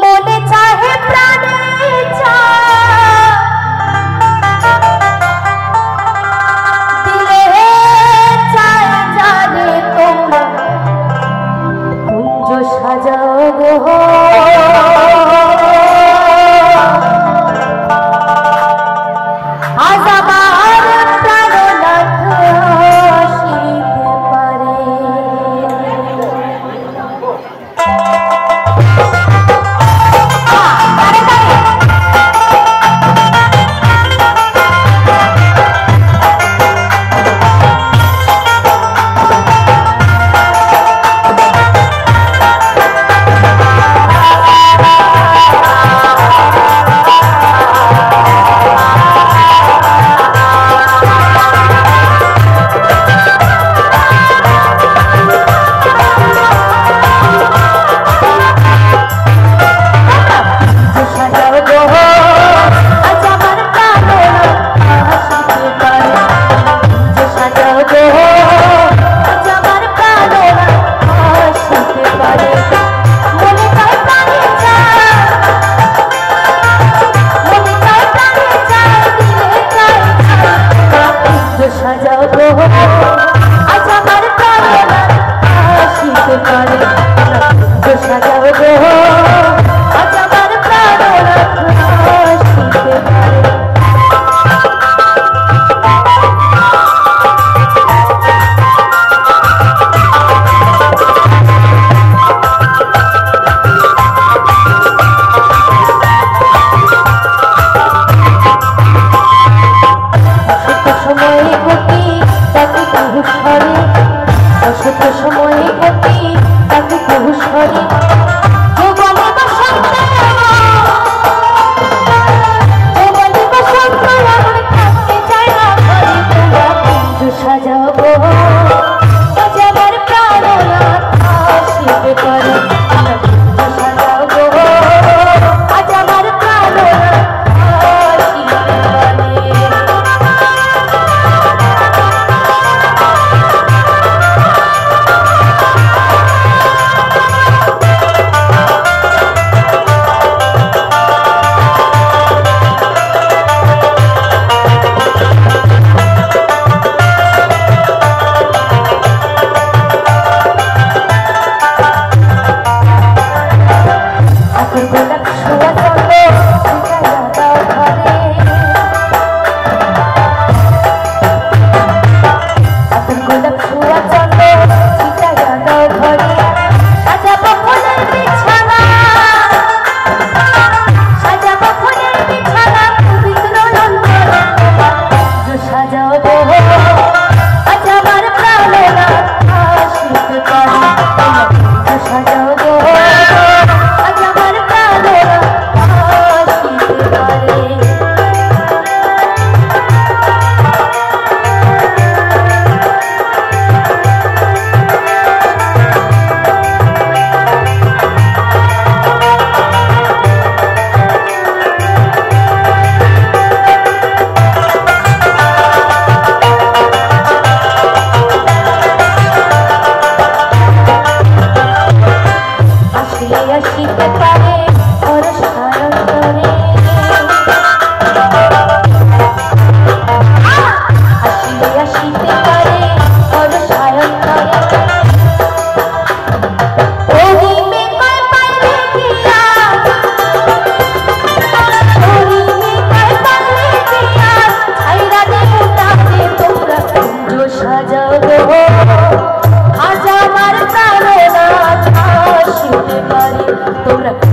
মনে চাহে গতি তাকে পুরুষ সরে vasita torre